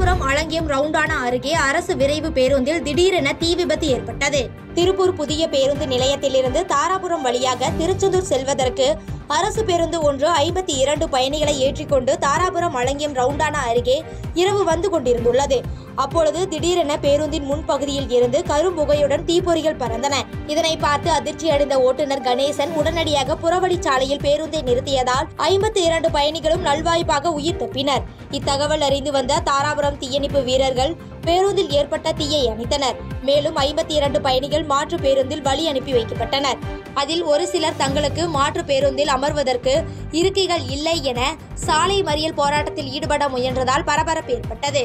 காஞ்சிபுரம் அலங்கியம் ரவுண்டானா அருகே அரசு விரைவு பேருந்தில் திடீரென தீ விபத்து ஏற்பட்டது. திருப்பூர் புதிய பேருந்து நிலையத்திலிருந்து தாராபுரம் வழியாக திருச்செந்தூர் செல்வதற்கு அரசு பேருந்து ஒன்று ஐம்பத்தி இரண்டு பயணிகளை ஏற்றிக்கொண்டு தாராபுரம் அலங்கியம் ரவுண்டானா அருகே இரவு வந்து கொண்டிருந்துள்ளது. அப்பொழுது திடீரென பேருந்தின் முன்பகுதியில் இருந்து கரும்புகையுடன் தீப்பொறிகள் பறந்தன. இதனை பார்த்து அதிர்ச்சியடைந்த ஓட்டுநர் கணேசன் உடனடியாக புறவழிச்சாலையில் பேருந்தை நிறுத்தியதால் ஐம்பத்தி இரண்டு பயணிகளும் நல்வாய்ப்பாக உயிர் தப்பினர். இத்தகவல் அறிந்து வந்த தாராபுரம் தீயணைப்பு வீரர்கள் பேருந்தில் ஏற்பட்ட தீயை அணைத்தனர். மேலும் ஐம்பத்தி இரண்டு பயணிகள் மாற்று பேருந்தில் வழி அனுப்பி வைக்கப்பட்டனர். அதில் ஒரு சிலர் தங்களுக்கு மாற்று பேருந்தில் அமர்வதற்கு இருக்கைகள் இல்லை என சாலை மறியல் போராட்டத்தில் ஈடுபட முயன்றதால் பரபரப்பு ஏற்பட்டது.